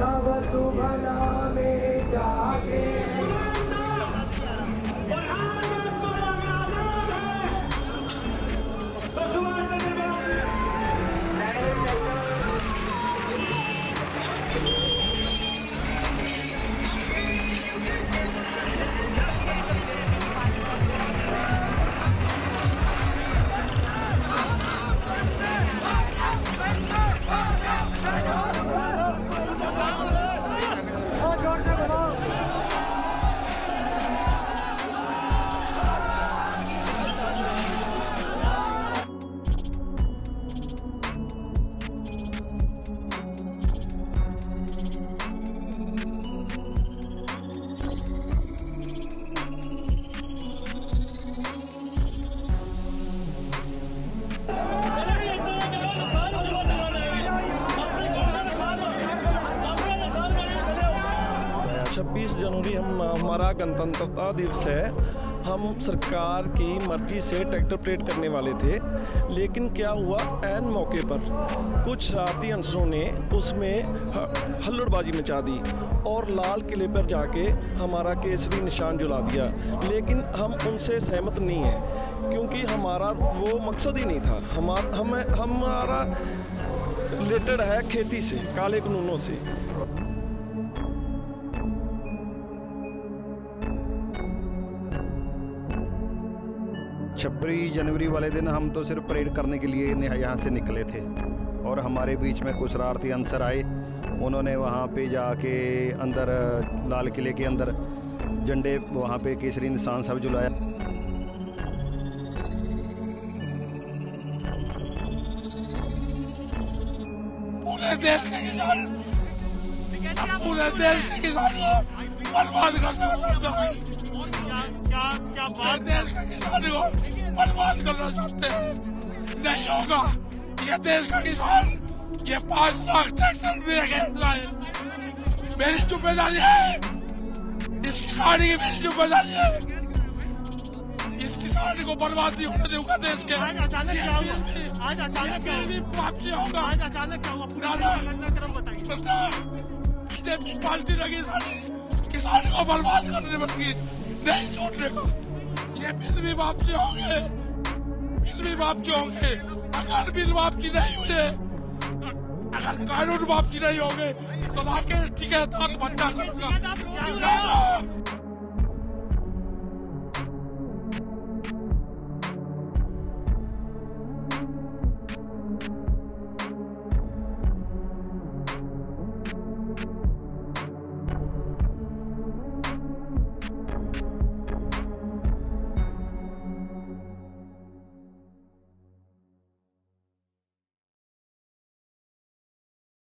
भवतु भला जनवरी हम, हमारा गणतंत्रता दिवस है। हम सरकार की मर्ज़ी से ट्रैक्टर परेड करने वाले थे। लेकिन क्या हुआ? एन मौके पर कुछ शरारती अंसरों ने उसमें हल्लड़बाजी मचा दी और लाल किले पर जाके हमारा केसरी निशान जुला दिया। लेकिन हम उनसे सहमत नहीं हैं, क्योंकि हमारा वो मकसद ही नहीं था। हमारा हम, हमारा रिलेटेड है खेती से, काले कानूनों से। छब्बीस जनवरी वाले दिन हम तो सिर्फ़ परेड करने के लिए यहाँ से निकले थे। और हमारे बीच में कुछ शरारती अंसर आए। उन्होंने वहाँ पे जाके अंदर लाल किले के अंदर झंडे वहाँ पे केसरी निशान सब जुलाया पूरे देश के किसान पूरे देश के किसानों बर्बाद कर दूँगा क्या क्या बात के किसानों को बर्बाद करना चाहते हैं। नहीं होगा। ये देश का किसान ये पाँच लाख ट्रैक्टर लेके लाए मेरी ज़िम्मेदारी है। इस किसान की मेरी ज़िम्मेदारी है। इस किसान को बर्बाद नहीं होने दूँगा देश के। आज अचानक क्या हुआ? आज अचानक क्या वापसी होगा। आज अचानक क्या हुआ? पूरा घटनाक्रम बताइए। बीजेपी पार्टी लगी सारी। किसानों को बर्बाद करने में नहीं छोड़ने को। ये बिल भी वापसी होंगे। बिल भी वापसी होंगे। अगर बिल वापसी नहीं हुए अगर कानून वापसी नहीं होंगे तो राकेश ठीक है तो